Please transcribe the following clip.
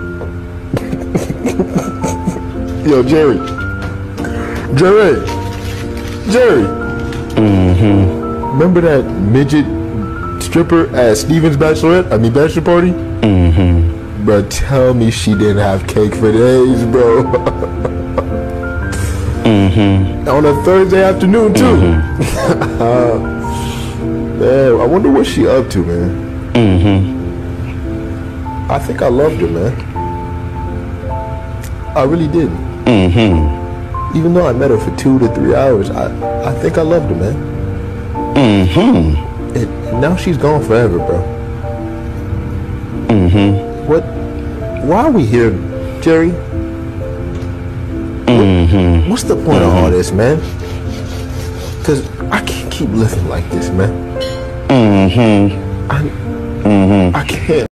Yo, Jerry. Jerry. Jerry. Mm-hmm. Remember that midget stripper at Steven's bachelorette? I mean, bachelor party? Mm-hmm. Bro, tell me she didn't have cake for days, bro. mm-hmm. On a Thursday afternoon, too. Mm-hmm. man, I wonder what she up to, man. Mm-hmm. I think I loved her, man. I really did. Mm-hmm. Even though I met her for two to three hours, I, I think I loved her, man. Mm-hmm. And now she's gone forever, bro. Mm-hmm. What? Why are we here, Jerry? Mm-hmm. What's the point of all this, man? Cause I can't keep living like this, man. Mm-hmm. I, mm-hmm. I can't.